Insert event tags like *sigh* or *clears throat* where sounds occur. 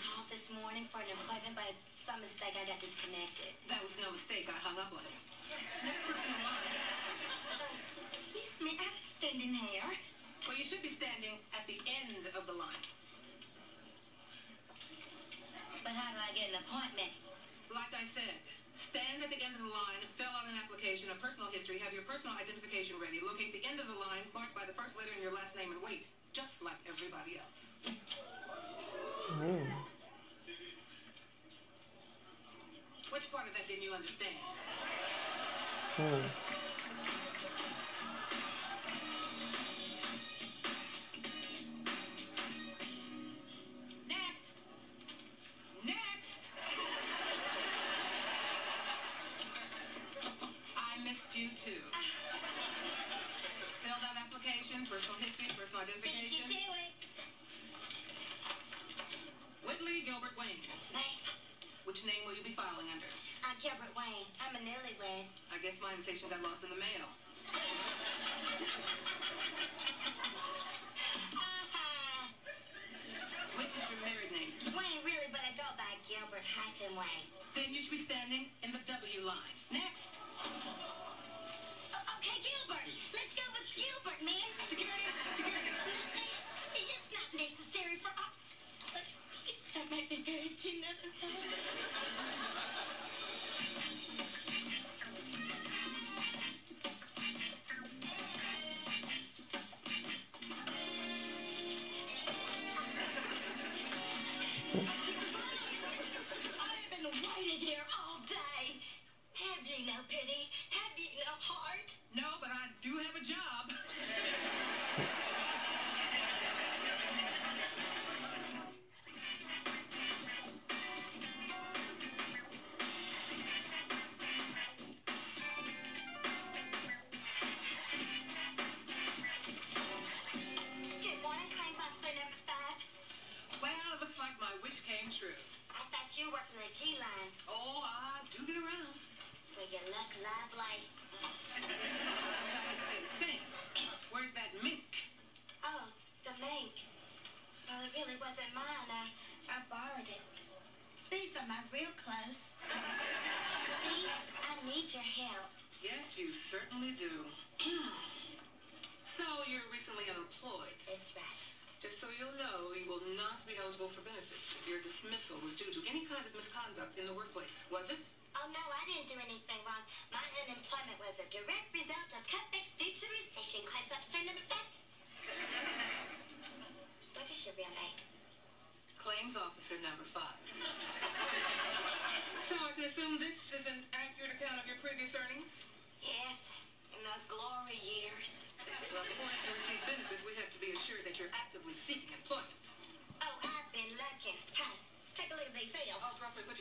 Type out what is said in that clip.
called this morning for an appointment, but some mistake I got disconnected. That was no mistake. I hung up on you. Excuse me, I was standing here. Well, you should be standing at the end of the line. But how do I get an appointment? Like I said, stand at the end of the line, fill out an application, a personal history, have your personal identification ready, locate the end of the line, marked by the first letter in your last name, and wait, just like everybody else. Mm. Which part of that didn't you understand? Mm. Next! Next! I missed you too. Filled out application, personal history, personal Beat you identification. to it. Whitley Gilbert Wayne. That's. Which name will you be filing under? I'm Gilbert Wayne. I'm a newlywed. I guess my invitation got lost in the mail. Uh-huh. Which is your married name? Wayne, really, but I go by Gilbert hyphen Wayne. Then you should be standing in the W line. Next! Okay, Gilbert. I've the G line. Oh, I do get around. Well, you look lovely. Say, sing. Where's that mink? Oh, the mink. Well, it really wasn't mine. I, I borrowed it. These are my real clothes. *laughs* See, I need your help. Yes, you certainly do. *clears throat* eligible for benefits if your dismissal was due to any kind of misconduct in the workplace, was it? Oh, no, I didn't do anything wrong. My unemployment was a direct result of cutbacks due to the recession, claims officer number five. What is your real name? Claims officer number five. so I can assume this is an accurate account of your previous earnings? Yes, in those glory years. Well, before they say, I'll strap a bunch